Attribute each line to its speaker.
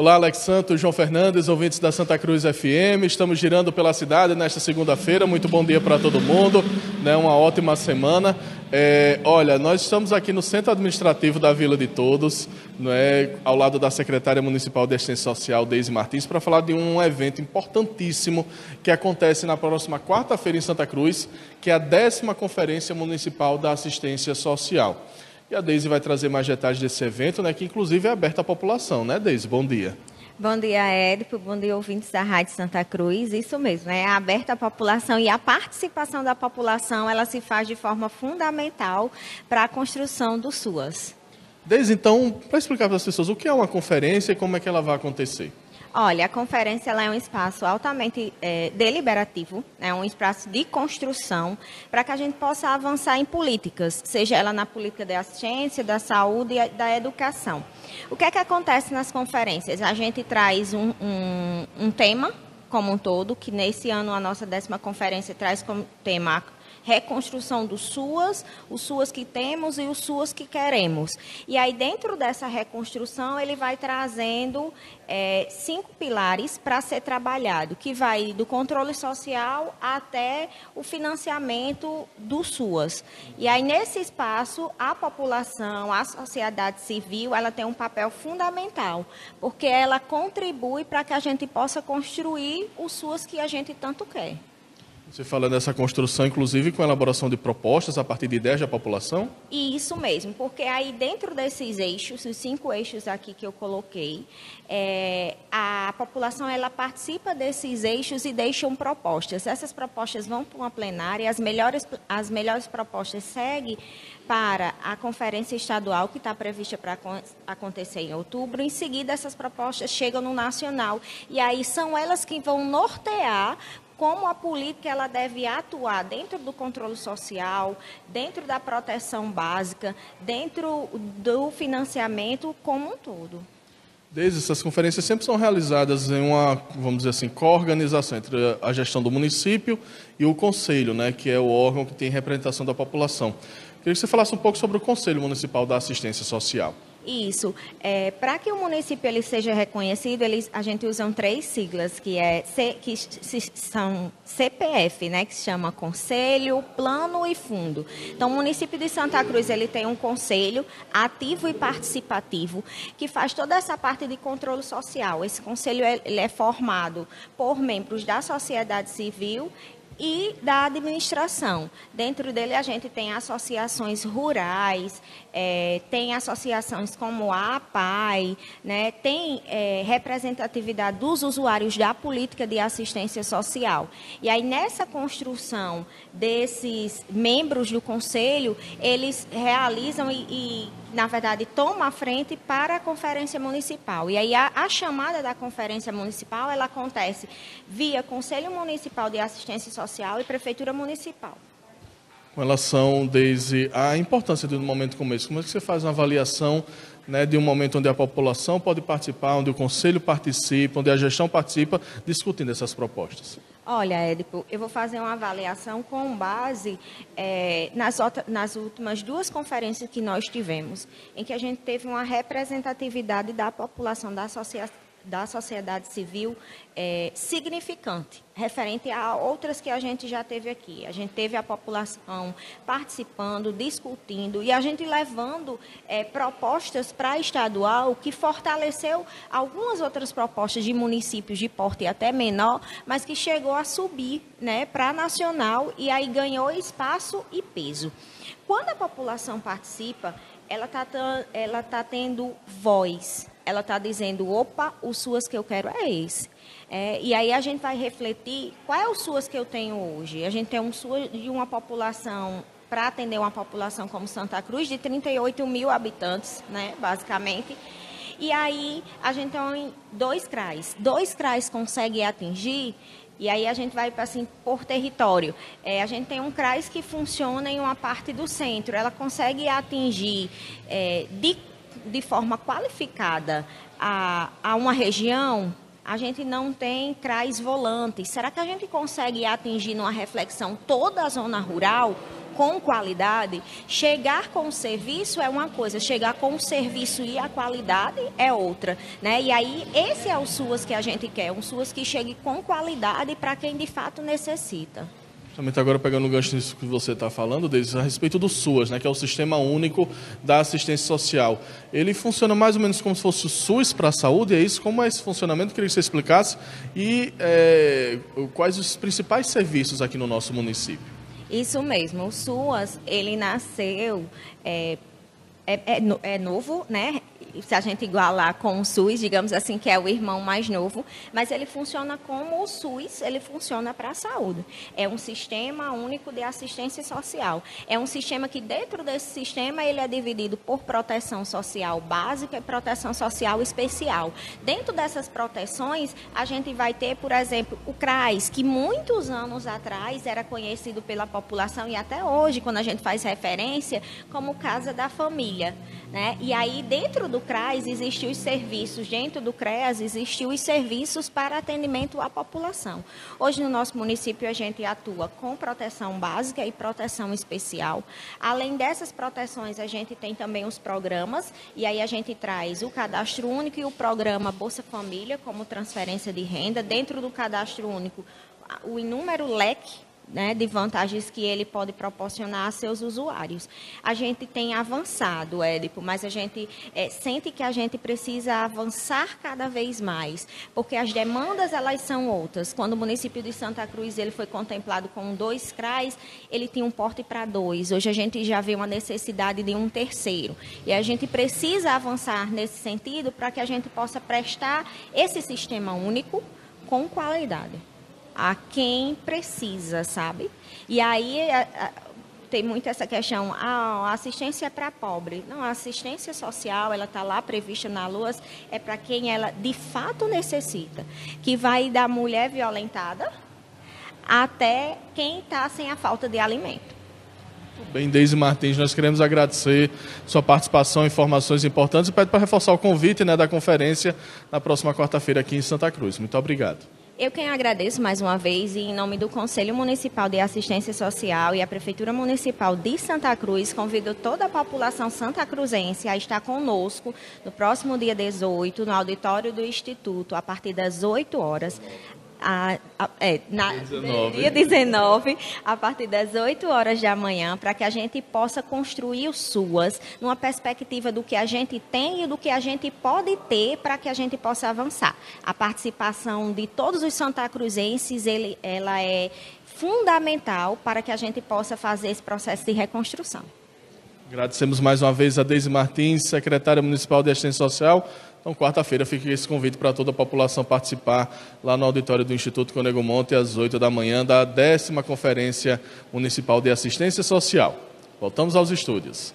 Speaker 1: Olá, Alex Santos, João Fernandes, ouvintes da Santa Cruz FM. Estamos girando pela cidade nesta segunda-feira. Muito bom dia para todo mundo, né? uma ótima semana. É, olha, nós estamos aqui no Centro Administrativo da Vila de Todos, né? ao lado da Secretária Municipal de Assistência Social, Deise Martins, para falar de um evento importantíssimo que acontece na próxima quarta-feira em Santa Cruz, que é a décima Conferência Municipal da Assistência Social. E a Deise vai trazer mais detalhes desse evento, né, que inclusive é aberto à população, né, Deise? Bom dia.
Speaker 2: Bom dia, Édipo. Bom dia, ouvintes da Rádio Santa Cruz. Isso mesmo, é aberto à população e a participação da população ela se faz de forma fundamental para a construção do SUAS.
Speaker 1: Deise, então, para explicar para as pessoas o que é uma conferência e como é que ela vai acontecer.
Speaker 2: Olha, a conferência é um espaço altamente é, deliberativo, é um espaço de construção para que a gente possa avançar em políticas, seja ela na política da assistência, da saúde e da educação. O que é que acontece nas conferências? A gente traz um, um, um tema como um todo, que nesse ano a nossa décima conferência traz como tema reconstrução do SUAS, os SUAS que temos e os SUAS que queremos. E aí, dentro dessa reconstrução, ele vai trazendo é, cinco pilares para ser trabalhado, que vai do controle social até o financiamento do SUAS. E aí, nesse espaço, a população, a sociedade civil, ela tem um papel fundamental, porque ela contribui para que a gente possa construir o SUAS que a gente tanto quer.
Speaker 1: Você fala dessa construção, inclusive com a elaboração de propostas a partir de ideias da população?
Speaker 2: Isso mesmo, porque aí dentro desses eixos, os cinco eixos aqui que eu coloquei, é, a população ela participa desses eixos e deixam propostas. Essas propostas vão para uma plenária, as melhores, as melhores propostas seguem para a conferência estadual que está prevista para acontecer em outubro. Em seguida, essas propostas chegam no nacional e aí são elas que vão nortear como a política ela deve atuar dentro do controle social, dentro da proteção básica, dentro do financiamento como um todo.
Speaker 1: Desde essas conferências sempre são realizadas em uma, vamos dizer assim, coorganização entre a gestão do município e o conselho, né, que é o órgão que tem representação da população. Queria que você falasse um pouco sobre o Conselho Municipal da Assistência Social.
Speaker 2: Isso. É, Para que o município ele seja reconhecido, eles, a gente usa três siglas, que, é, C, que são CPF, né, que se chama Conselho, Plano e Fundo. Então, o município de Santa Cruz ele tem um conselho ativo e participativo, que faz toda essa parte de controle social. Esse conselho ele é formado por membros da sociedade civil e da administração. Dentro dele a gente tem associações rurais, é, tem associações como a APAI, né, tem é, representatividade dos usuários da política de assistência social. E aí nessa construção desses membros do conselho, eles realizam e, e na verdade, toma a frente para a conferência municipal. E aí a, a, chamada da conferência municipal, ela acontece via Conselho Municipal de Assistência Social e Prefeitura Municipal.
Speaker 1: Com relação, desde a importância de um momento como esse, como é que você faz uma avaliação né, de um momento onde a população pode participar, onde o Conselho participa, onde a gestão participa, discutindo essas propostas?
Speaker 2: Olha, Édipo, eu vou fazer uma avaliação com base é, nas, nas, últimas duas conferências que nós tivemos, em que a gente teve uma representatividade da população da associação da sociedade civil é, significante, referente a outras que a gente já teve aqui. A gente teve a população participando, discutindo e a gente levando é, propostas para estadual que fortaleceu algumas outras propostas de municípios de porte até menor, mas que chegou a subir né, para nacional e aí ganhou espaço e peso. Quando a população participa, ela está ela tá tendo voz, ela está dizendo, opa, o SUAS que eu quero é esse. É, e aí a gente vai refletir qual é o SUAS que eu tenho hoje. A gente tem um SUAS de uma população, para atender uma população como Santa Cruz, de 38 mil habitantes, né, basicamente. E aí a gente tem dois CRAs. Dois CRAs conseguem atingir e aí a gente vai assim por território. É, a gente tem um CRAS que funciona em uma parte do centro. Ela consegue atingir é, de de forma qualificada a, a uma região, a gente não tem CRAs volantes. Será que a gente consegue atingir numa reflexão toda a zona rural? com qualidade, chegar com o serviço é uma coisa, chegar com o serviço e a qualidade é outra, né? E aí esse é o SUAS que a gente quer, um SUAS que chegue com qualidade para quem de fato necessita.
Speaker 1: Justamente agora pegando o gancho nisso que você está falando, Deise, a respeito do SUAS, né, que é o Sistema Único da Assistência Social. Ele funciona mais ou menos como se fosse o SUS para a saúde, é isso? Como é esse funcionamento? Queria que você explicasse. E é, quais os principais serviços aqui no nosso município?
Speaker 2: Isso mesmo, o SUAS, ele nasceu... É, é, é, é novo, né? Se a gente igualar com o SUS, digamos assim, que é o irmão mais novo, mas ele funciona como o SUS, ele funciona para a saúde. É um sistema único de assistência social. É um sistema que dentro desse sistema ele é dividido por proteção social básica e proteção social especial. Dentro dessas proteções, a gente vai ter, por exemplo, o CRAS, que muitos anos atrás era conhecido pela população e até hoje, quando a gente faz referência, como Casa da Família. Né? E aí, dentro do CRAS, existiam os serviços, dentro do CREAS, existiam os serviços para atendimento à população. Hoje, no nosso município, a gente atua com proteção básica e proteção especial. Além dessas proteções, a gente tem também os programas, e aí a gente traz o cadastro único e o programa Bolsa Família, como transferência de renda. Dentro do cadastro único, o inúmero leque né, de vantagens que ele pode proporcionar a seus usuários. A gente tem avançado, Édipo, mas a gente é, sente que a gente precisa avançar cada vez mais, porque as demandas elas são outras. Quando o município de Santa Cruz ele foi contemplado com dois CRAs, ele tinha um porte para dois. Hoje a gente já vê uma necessidade de um terceiro. E a gente precisa avançar nesse sentido para que a gente possa prestar esse sistema único com qualidade a quem precisa, sabe? E aí a, a, tem muito essa questão, ah, a assistência é para pobre. Não, a assistência social, ela está lá prevista na LUAS, é para quem ela de fato necessita. Que vai da mulher violentada até quem está sem a falta de alimento.
Speaker 1: Bem, Deise Martins, nós queremos agradecer sua participação, informações importantes e pede para reforçar o convite né, da conferência na próxima quarta-feira aqui em Santa Cruz. Muito obrigado.
Speaker 2: Eu quem agradeço mais uma vez e em nome do Conselho Municipal de Assistência Social e a Prefeitura Municipal de Santa Cruz, convido toda a população santacruzense a estar conosco no próximo dia 18, no auditório do Instituto, a partir das 8 horas, a, a, é, na, dia 19. dia 19, a partir das 8 horas da manhã, para que a gente possa construir o SUAS numa perspectiva do que a gente tem e do que a gente pode ter para que a gente possa avançar. A participação de todos os santacruzenses, ele, ela é fundamental para que a gente possa fazer esse processo de reconstrução.
Speaker 1: Agradecemos mais uma vez a Deise Martins, secretária municipal de assistência social. Então, quarta-feira fica esse convite para toda a população participar lá no auditório do Instituto Conego Monte, às 8 da manhã, da décima Conferência Municipal de Assistência Social. Voltamos aos estúdios.